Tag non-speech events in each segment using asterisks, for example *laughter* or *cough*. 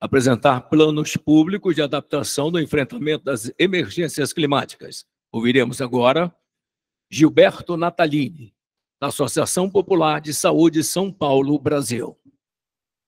apresentar planos públicos de adaptação do enfrentamento das emergências climáticas. Ouviremos agora Gilberto Natalini, da Associação Popular de Saúde São Paulo, Brasil.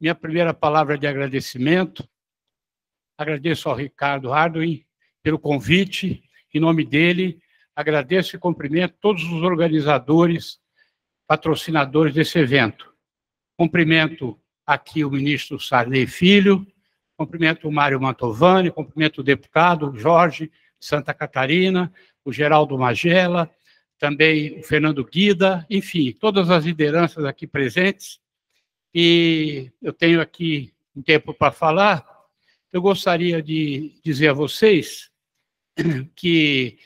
Minha primeira palavra de agradecimento. Agradeço ao Ricardo Hardwin pelo convite. Em nome dele, agradeço e cumprimento todos os organizadores, patrocinadores desse evento. Cumprimento aqui o ministro Sarney Filho, cumprimento o Mário Mantovani, cumprimento o deputado Jorge Santa Catarina, o Geraldo Magela, também o Fernando Guida, enfim, todas as lideranças aqui presentes. E eu tenho aqui um tempo para falar. Eu gostaria de dizer a vocês que,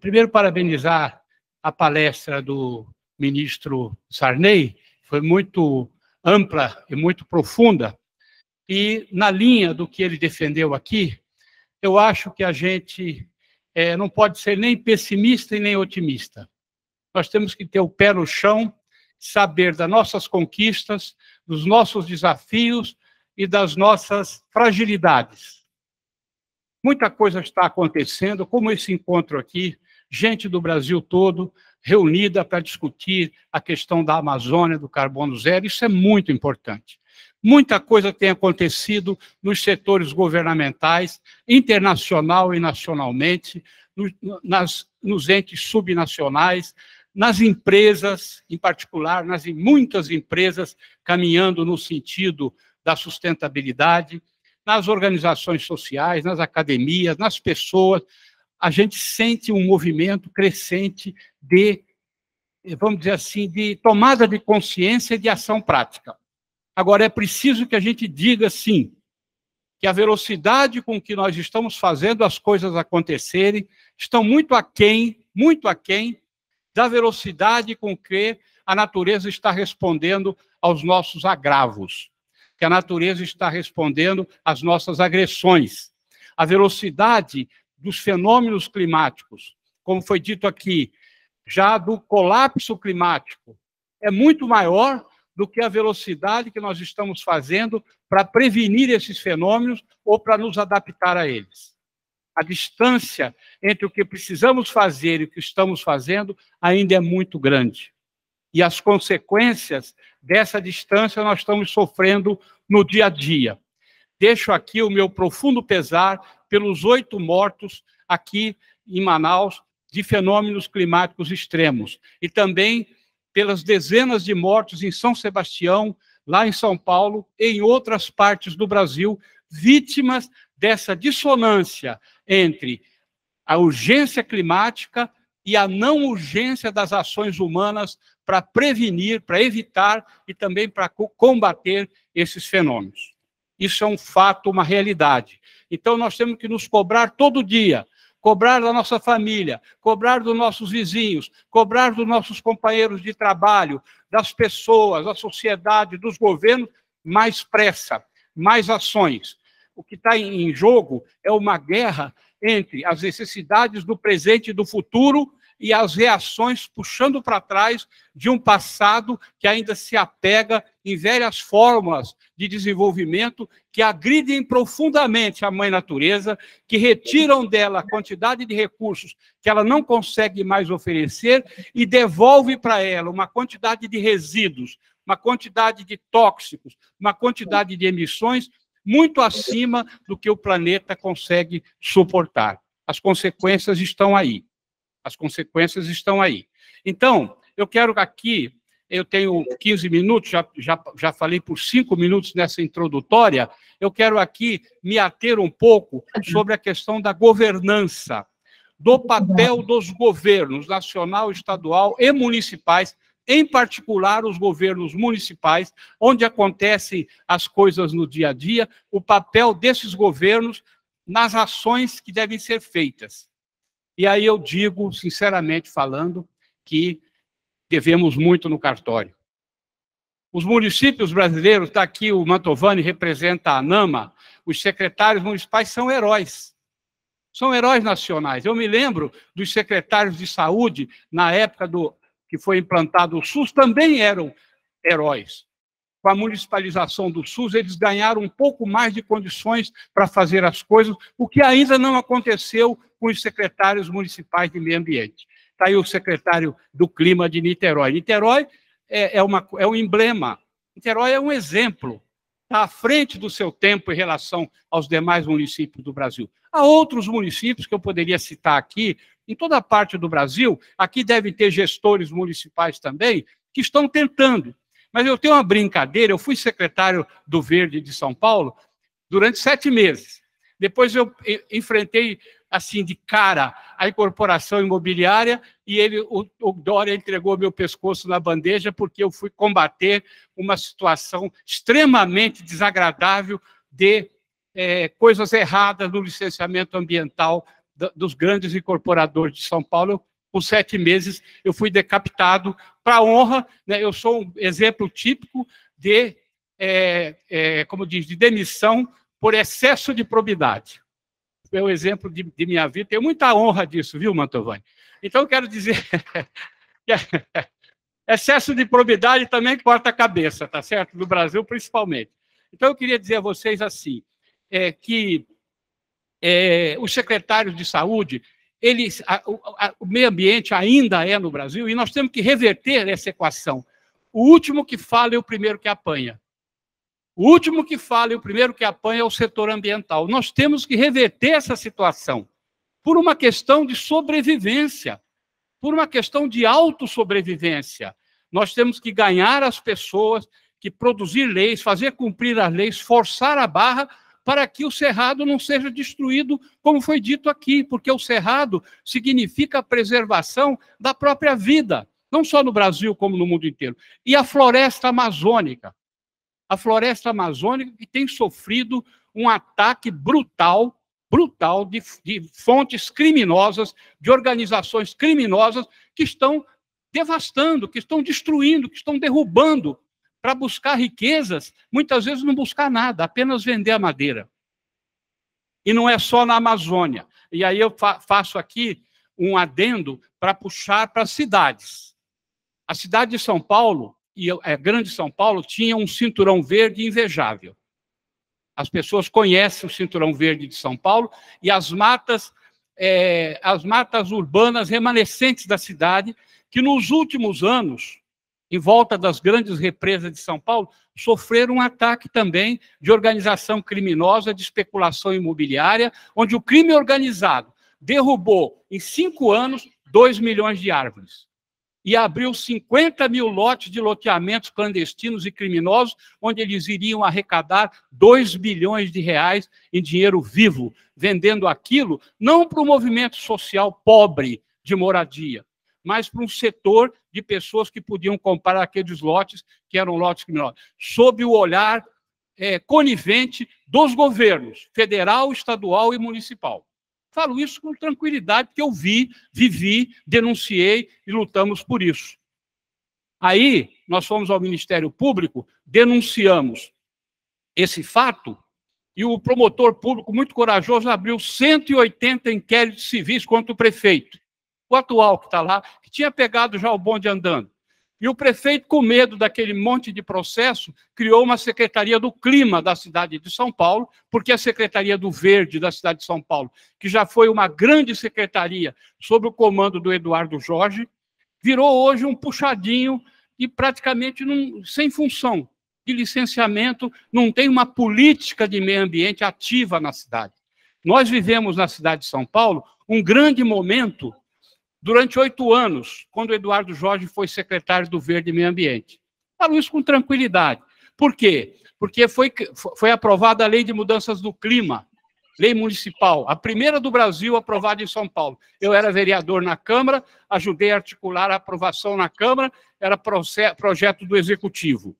primeiro, parabenizar a palestra do ministro Sarney, foi muito ampla e muito profunda. E, na linha do que ele defendeu aqui, eu acho que a gente é, não pode ser nem pessimista e nem otimista. Nós temos que ter o pé no chão, saber das nossas conquistas, dos nossos desafios e das nossas fragilidades. Muita coisa está acontecendo, como esse encontro aqui, gente do Brasil todo reunida para discutir a questão da Amazônia, do carbono zero, isso é muito importante. Muita coisa tem acontecido nos setores governamentais, internacional e nacionalmente, no, nas, nos entes subnacionais, nas empresas, em particular, nas muitas empresas caminhando no sentido da sustentabilidade, nas organizações sociais, nas academias, nas pessoas, a gente sente um movimento crescente de, vamos dizer assim, de tomada de consciência e de ação prática. Agora, é preciso que a gente diga, sim, que a velocidade com que nós estamos fazendo as coisas acontecerem estão muito aquém, muito aquém da velocidade com que a natureza está respondendo aos nossos agravos, que a natureza está respondendo às nossas agressões. A velocidade dos fenômenos climáticos, como foi dito aqui, já do colapso climático, é muito maior do que a velocidade que nós estamos fazendo para prevenir esses fenômenos ou para nos adaptar a eles. A distância entre o que precisamos fazer e o que estamos fazendo ainda é muito grande. E as consequências dessa distância nós estamos sofrendo no dia a dia. Deixo aqui o meu profundo pesar pelos oito mortos aqui em Manaus de fenômenos climáticos extremos e também pelas dezenas de mortos em São Sebastião, lá em São Paulo e em outras partes do Brasil, vítimas dessa dissonância entre a urgência climática e a não urgência das ações humanas para prevenir, para evitar e também para combater esses fenômenos. Isso é um fato, uma realidade. Então, nós temos que nos cobrar todo dia cobrar da nossa família, cobrar dos nossos vizinhos, cobrar dos nossos companheiros de trabalho, das pessoas, da sociedade, dos governos, mais pressa, mais ações. O que está em jogo é uma guerra entre as necessidades do presente e do futuro e as reações puxando para trás de um passado que ainda se apega em velhas fórmulas de desenvolvimento que agridem profundamente a mãe natureza, que retiram dela a quantidade de recursos que ela não consegue mais oferecer e devolve para ela uma quantidade de resíduos, uma quantidade de tóxicos, uma quantidade de emissões muito acima do que o planeta consegue suportar. As consequências estão aí. As consequências estão aí. Então, eu quero aqui, eu tenho 15 minutos, já, já, já falei por cinco minutos nessa introdutória, eu quero aqui me ater um pouco sobre a questão da governança, do papel dos governos nacional, estadual e municipais, em particular os governos municipais, onde acontecem as coisas no dia a dia, o papel desses governos nas ações que devem ser feitas. E aí eu digo, sinceramente falando, que devemos muito no cartório. Os municípios brasileiros, está aqui o Mantovani, representa a ANAMA, os secretários municipais são heróis. São heróis nacionais. Eu me lembro dos secretários de saúde, na época do que foi implantado o SUS, também eram heróis. Com a municipalização do SUS, eles ganharam um pouco mais de condições para fazer as coisas, o que ainda não aconteceu com os secretários municipais de meio ambiente. Está aí o secretário do Clima de Niterói. Niterói é, é, uma, é um emblema, Niterói é um exemplo, está à frente do seu tempo em relação aos demais municípios do Brasil. Há outros municípios que eu poderia citar aqui, em toda parte do Brasil, aqui devem ter gestores municipais também, que estão tentando. Mas eu tenho uma brincadeira, eu fui secretário do Verde de São Paulo durante sete meses. Depois eu enfrentei assim de cara a incorporação imobiliária e ele, o, o Dória entregou meu pescoço na bandeja porque eu fui combater uma situação extremamente desagradável de é, coisas erradas no licenciamento ambiental dos grandes incorporadores de São Paulo. Por sete meses eu fui decapitado para honra. Né, eu sou um exemplo típico de, é, é, como diz, de demissão por excesso de probidade. É o exemplo de, de minha vida. Tenho muita honra disso, viu, Mantovani? Então, eu quero dizer *laughs* que excesso de probidade também corta a cabeça, tá certo? No Brasil, principalmente. Então, eu queria dizer a vocês assim, é, que é, os secretários de saúde, eles, a, a, o meio ambiente ainda é no Brasil e nós temos que reverter essa equação. O último que fala é o primeiro que apanha. O último que fala e o primeiro que apanha é o setor ambiental. Nós temos que reverter essa situação por uma questão de sobrevivência, por uma questão de autossobrevivência. Nós temos que ganhar as pessoas, que produzir leis, fazer cumprir as leis, forçar a barra para que o cerrado não seja destruído, como foi dito aqui, porque o cerrado significa a preservação da própria vida, não só no Brasil, como no mundo inteiro. E a floresta amazônica a floresta amazônica que tem sofrido um ataque brutal, brutal de, de fontes criminosas, de organizações criminosas que estão devastando, que estão destruindo, que estão derrubando para buscar riquezas, muitas vezes não buscar nada, apenas vender a madeira. E não é só na Amazônia. E aí eu fa faço aqui um adendo para puxar para as cidades. A cidade de São Paulo e a é, Grande São Paulo tinha um cinturão verde invejável. As pessoas conhecem o cinturão verde de São Paulo e as matas, é, as matas urbanas remanescentes da cidade, que nos últimos anos, em volta das grandes represas de São Paulo, sofreram um ataque também de organização criminosa, de especulação imobiliária, onde o crime organizado derrubou, em cinco anos, 2 milhões de árvores. E abriu 50 mil lotes de loteamentos clandestinos e criminosos, onde eles iriam arrecadar 2 bilhões de reais em dinheiro vivo, vendendo aquilo não para o movimento social pobre de moradia, mas para um setor de pessoas que podiam comprar aqueles lotes, que eram lotes criminosos, sob o olhar é, conivente dos governos federal, estadual e municipal. Falo isso com tranquilidade, porque eu vi, vivi, denunciei e lutamos por isso. Aí, nós fomos ao Ministério Público, denunciamos esse fato, e o promotor público, muito corajoso, abriu 180 inquéritos civis contra o prefeito, o atual que está lá, que tinha pegado já o bonde andando. E o prefeito, com medo daquele monte de processo, criou uma Secretaria do Clima da cidade de São Paulo, porque a Secretaria do Verde da cidade de São Paulo, que já foi uma grande secretaria sob o comando do Eduardo Jorge, virou hoje um puxadinho e praticamente num, sem função de licenciamento, não tem uma política de meio ambiente ativa na cidade. Nós vivemos na cidade de São Paulo um grande momento durante oito anos, quando Eduardo Jorge foi secretário do Verde e Meio Ambiente. Falo isso com tranquilidade. Por quê? Porque foi, foi aprovada a Lei de Mudanças do Clima, lei municipal, a primeira do Brasil aprovada em São Paulo. Eu era vereador na Câmara, ajudei a articular a aprovação na Câmara, era projeto do Executivo.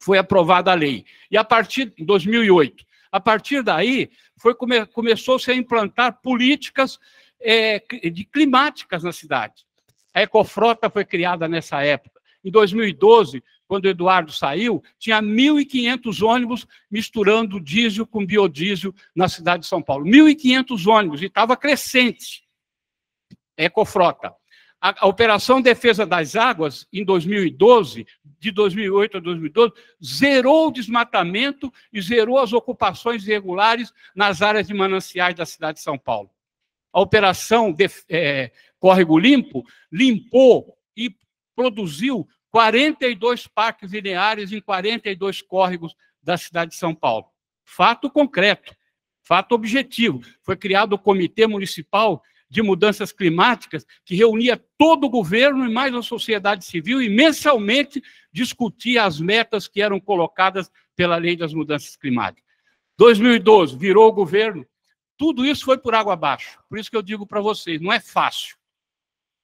Foi aprovada a lei. E a partir de 2008, a partir daí, come, começou-se a implantar políticas é, de climáticas na cidade. A Ecofrota foi criada nessa época. Em 2012, quando o Eduardo saiu, tinha 1.500 ônibus misturando diesel com biodiesel na cidade de São Paulo. 1.500 ônibus, e estava crescente. Ecofrota. a, a Operação Defesa das Águas, em 2012, de 2008 a 2012, zerou o desmatamento e zerou as ocupações irregulares nas áreas de mananciais da cidade de São Paulo. A Operação de, é, Córrego Limpo limpou e produziu 42 parques lineares em 42 córregos da cidade de São Paulo. Fato concreto, fato objetivo. Foi criado o Comitê Municipal de Mudanças Climáticas, que reunia todo o governo e mais a sociedade civil e mensalmente discutia as metas que eram colocadas pela Lei das Mudanças Climáticas. 2012, virou o governo, tudo isso foi por água abaixo. Por isso que eu digo para vocês, não é fácil.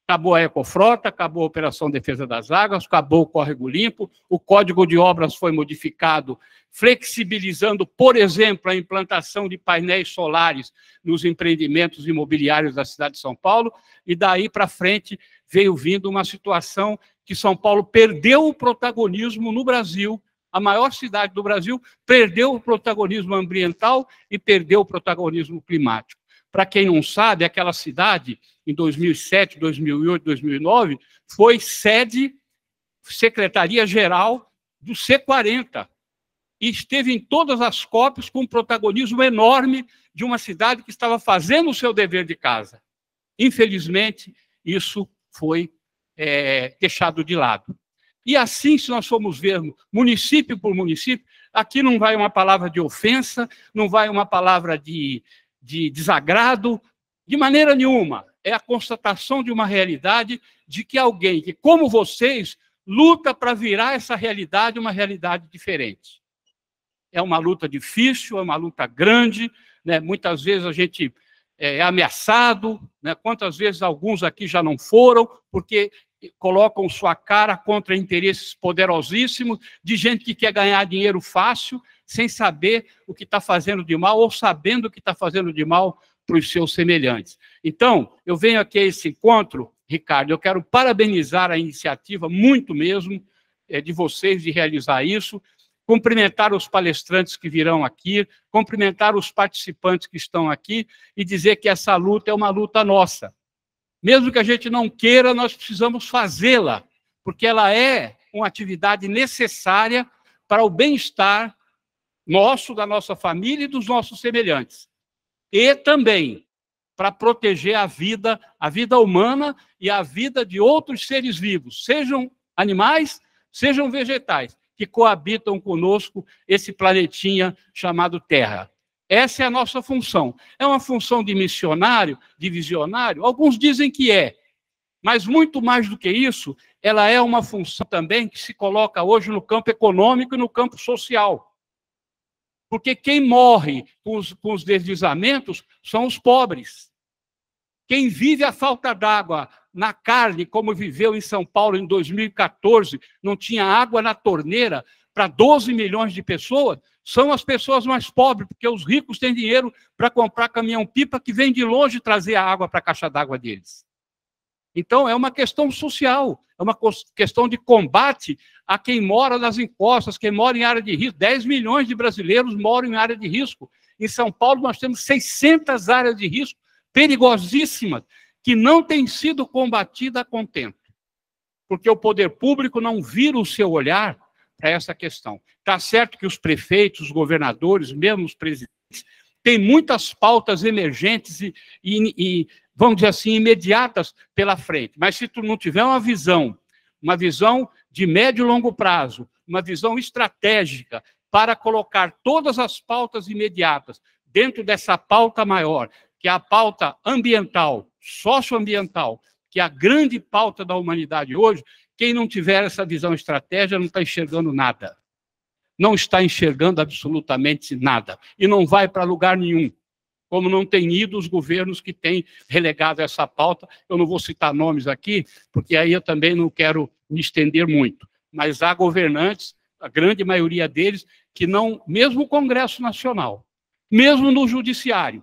Acabou a Ecofrota, acabou a Operação Defesa das Águas, acabou o Córrego Limpo, o Código de Obras foi modificado, flexibilizando, por exemplo, a implantação de painéis solares nos empreendimentos imobiliários da cidade de São Paulo, e daí para frente veio vindo uma situação que São Paulo perdeu o protagonismo no Brasil, a maior cidade do Brasil, perdeu o protagonismo ambiental e perdeu o protagonismo climático. Para quem não sabe, aquela cidade, em 2007, 2008, 2009, foi sede, secretaria-geral do C40. E esteve em todas as COPs com um protagonismo enorme de uma cidade que estava fazendo o seu dever de casa. Infelizmente, isso foi é, deixado de lado. E assim, se nós formos ver município por município, aqui não vai uma palavra de ofensa, não vai uma palavra de, de desagrado, de maneira nenhuma. É a constatação de uma realidade de que alguém que, como vocês, luta para virar essa realidade uma realidade diferente. É uma luta difícil, é uma luta grande, né? muitas vezes a gente é, é ameaçado, né? quantas vezes alguns aqui já não foram, porque colocam sua cara contra interesses poderosíssimos de gente que quer ganhar dinheiro fácil, sem saber o que está fazendo de mal ou sabendo o que está fazendo de mal para os seus semelhantes. Então, eu venho aqui a esse encontro, Ricardo, eu quero parabenizar a iniciativa, muito mesmo, é, de vocês de realizar isso, cumprimentar os palestrantes que virão aqui, cumprimentar os participantes que estão aqui e dizer que essa luta é uma luta nossa mesmo que a gente não queira, nós precisamos fazê-la, porque ela é uma atividade necessária para o bem-estar nosso, da nossa família e dos nossos semelhantes. E também para proteger a vida, a vida humana e a vida de outros seres vivos, sejam animais, sejam vegetais, que coabitam conosco esse planetinha chamado Terra. Essa é a nossa função. É uma função de missionário, de visionário? Alguns dizem que é. Mas muito mais do que isso, ela é uma função também que se coloca hoje no campo econômico e no campo social. Porque quem morre com os, com os deslizamentos são os pobres. Quem vive a falta d'água na carne, como viveu em São Paulo em 2014, não tinha água na torneira para 12 milhões de pessoas, são as pessoas mais pobres, porque os ricos têm dinheiro para comprar caminhão-pipa que vem de longe trazer a água para a caixa d'água deles. Então, é uma questão social, é uma questão de combate a quem mora nas encostas, quem mora em área de risco. 10 milhões de brasileiros moram em área de risco. Em São Paulo, nós temos 600 áreas de risco perigosíssimas, que não têm sido combatidas a contento. Porque o poder público não vira o seu olhar para essa questão. Está certo que os prefeitos, os governadores, mesmo os presidentes, têm muitas pautas emergentes e, e, e, vamos dizer assim, imediatas pela frente. Mas se tu não tiver uma visão, uma visão de médio e longo prazo, uma visão estratégica para colocar todas as pautas imediatas dentro dessa pauta maior, que é a pauta ambiental, socioambiental, que é a grande pauta da humanidade hoje, quem não tiver essa visão estratégica não está enxergando nada. Não está enxergando absolutamente nada. E não vai para lugar nenhum. Como não tem ido os governos que têm relegado essa pauta. Eu não vou citar nomes aqui, porque aí eu também não quero me estender muito. Mas há governantes, a grande maioria deles, que não, mesmo o Congresso Nacional, mesmo no Judiciário,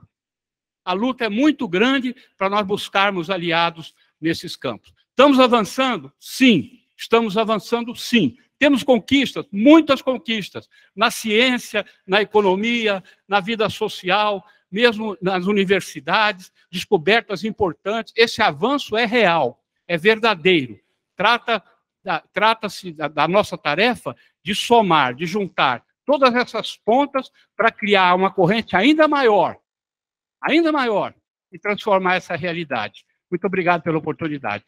a luta é muito grande para nós buscarmos aliados nesses campos. Estamos avançando? Sim. Estamos avançando? Sim. Temos conquistas, muitas conquistas, na ciência, na economia, na vida social, mesmo nas universidades, descobertas importantes. Esse avanço é real. é verdadeiro. Trata trata-se da, da nossa tarefa de somar, de juntar todas essas pontas para criar uma corrente ainda maior, ainda maior, e transformar essa realidade. Muito obrigado pela oportunidade.